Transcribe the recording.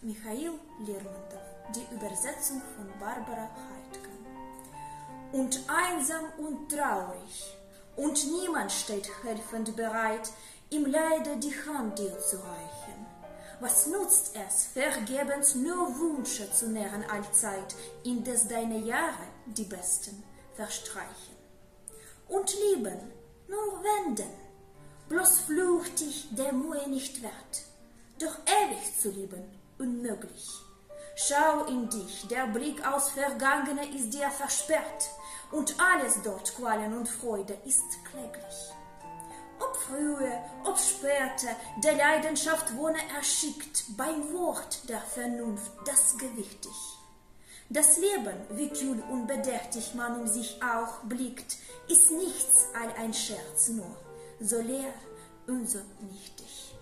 Michail Lermontow, die Übersetzung von Barbara Heidke. Und einsam und traurig, und niemand steht helfend bereit, ihm Leide die Hand dir zu reichen. Was nutzt es, vergebens nur Wünsche zu nähren allzeit, indes deine Jahre, die besten, verstreichen? Und lieben, nur wenden, bloß flüchtig der Mühe nicht wert, doch ewig zu lieben, unmöglich. Schau in dich, der Blick aus Vergangene ist dir versperrt, und alles dort, Qualen und Freude, ist kläglich. Ob frühe, ob späte, der Leidenschaft wohne erschickt, beim Wort der Vernunft das gewichtig. Das Leben, wie kühl und bedächtig man um sich auch blickt, ist nichts all ein Scherz nur, so leer und so nichtig.